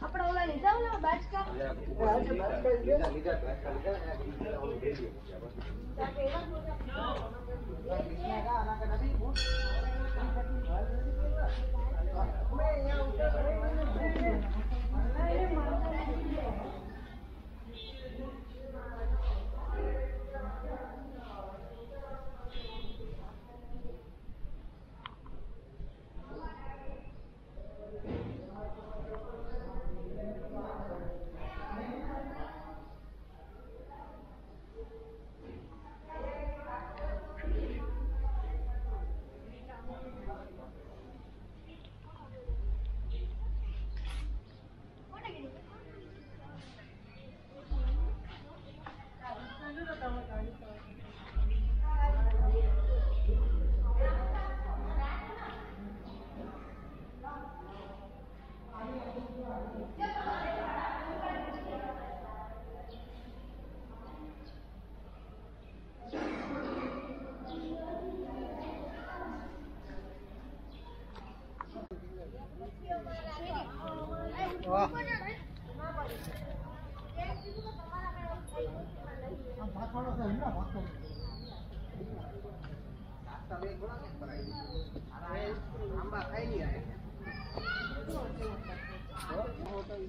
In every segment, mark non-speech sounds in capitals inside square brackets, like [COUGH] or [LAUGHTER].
આપડે ઓલા લીધા ઓલા બાજકા? લીધા. લીધા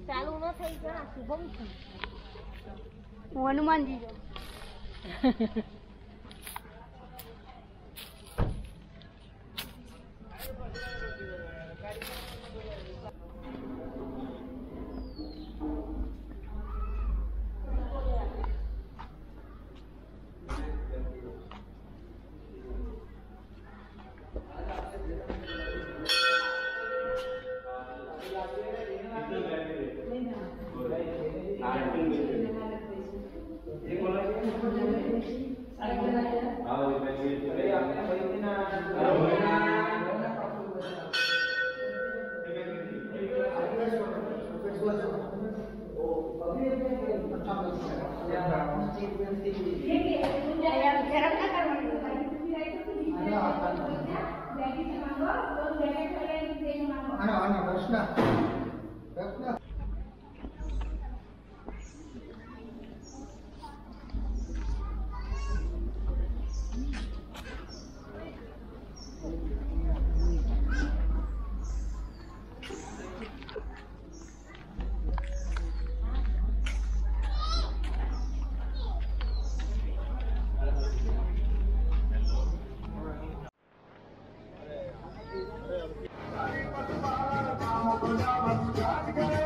ચાલુ ન થઈ ગયા શુભમ હું Hanumanji [LAUGHS] ano, ano, verse na. God, God, God.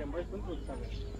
December pun tuh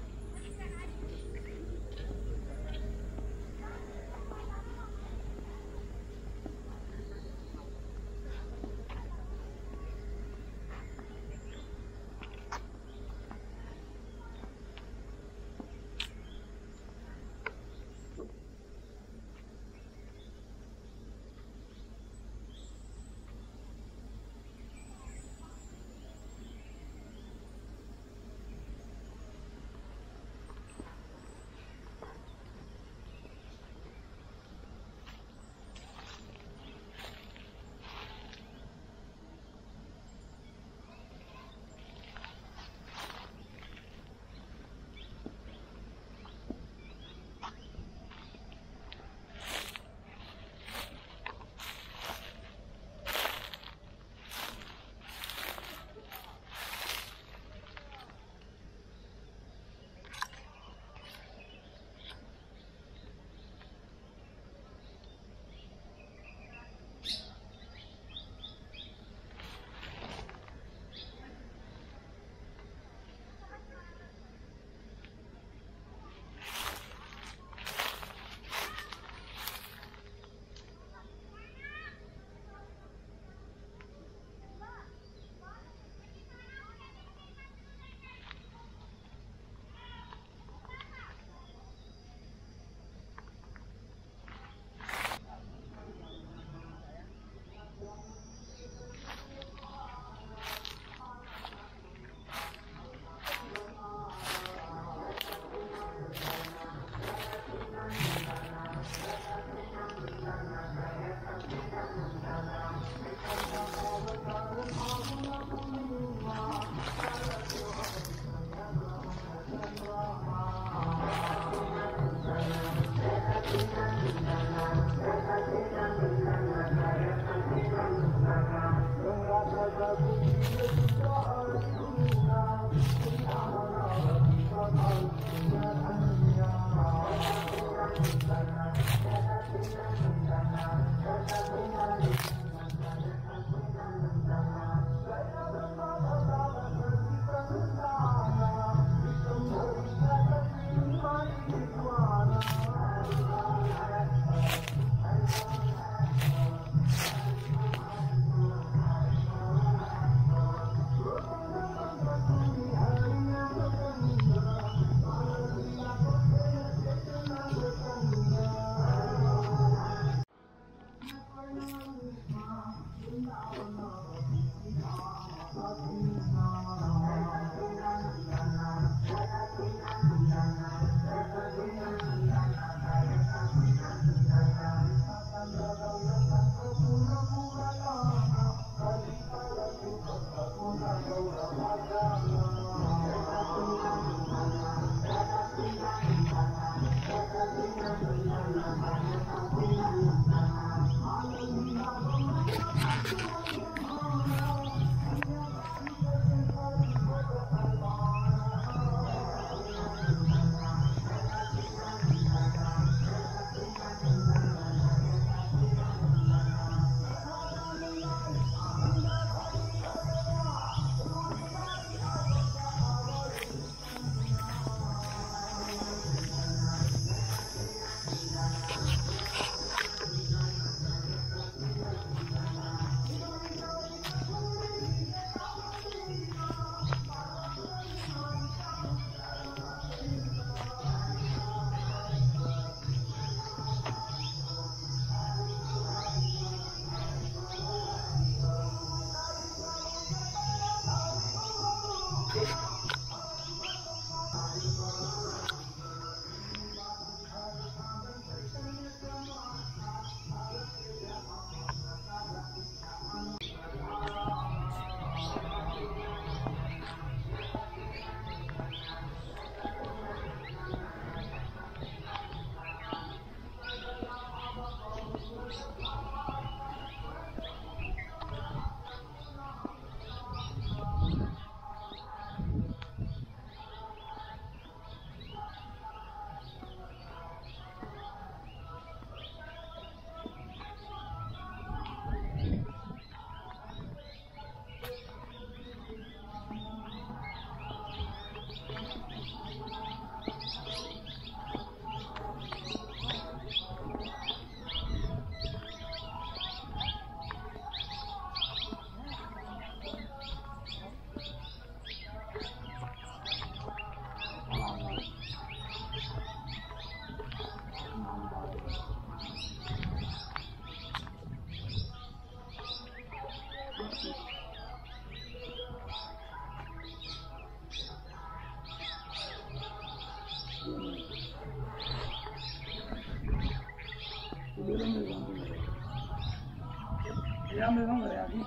सगळं Ambil lagi.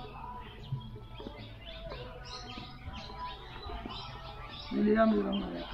William bilang mereka. स्वयं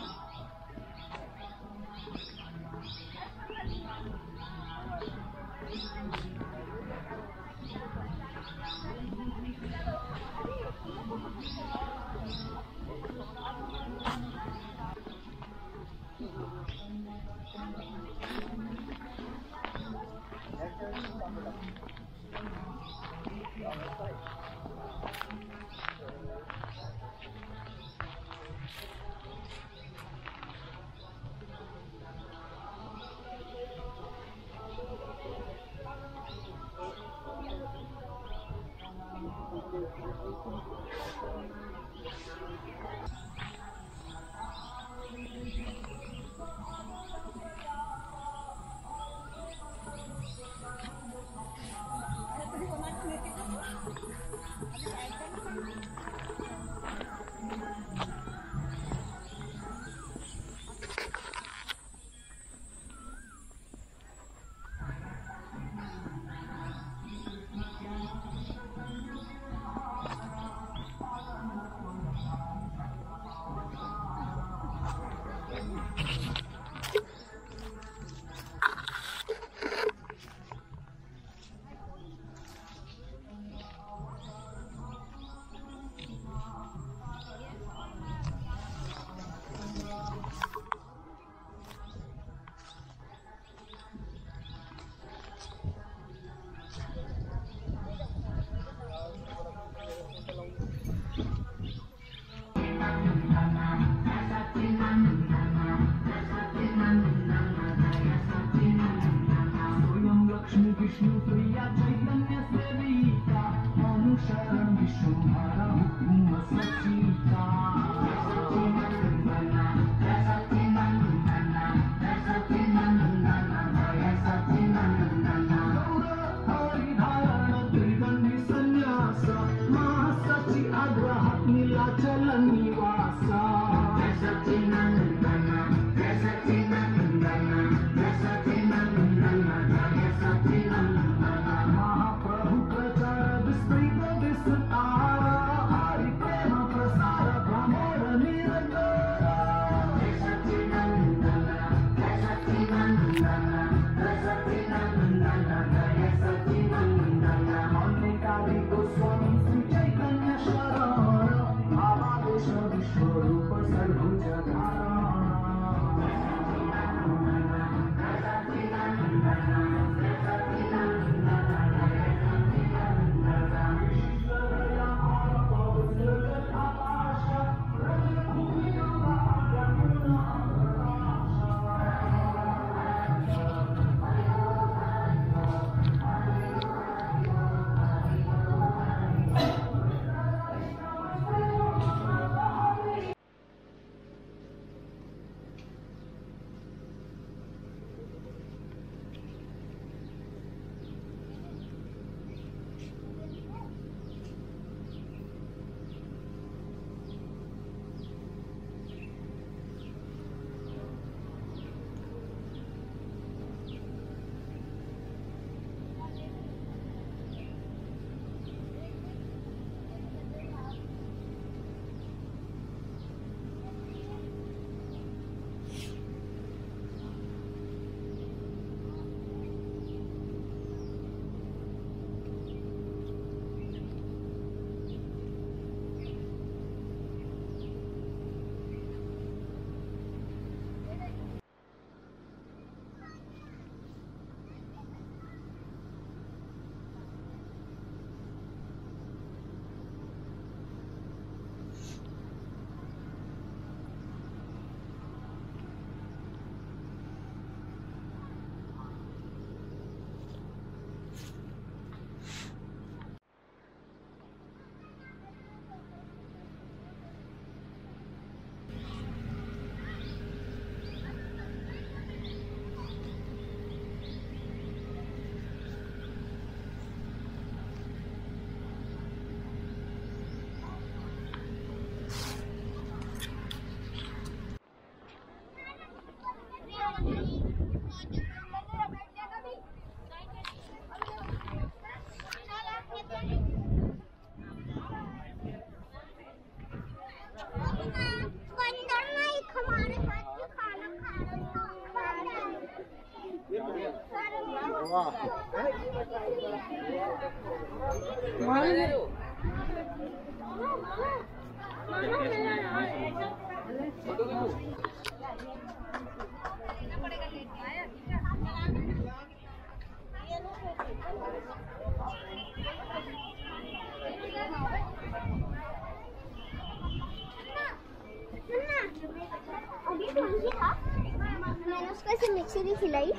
मैंने उसको ऐसे मिक्सी खिलाई।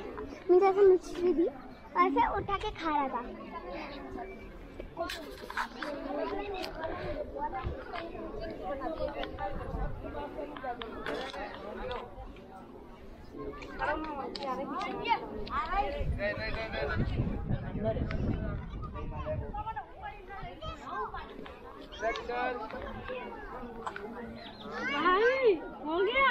मुझे ऐसे मिक्सी दी। और फिर उठा के खा रहा था। भाई हो गया?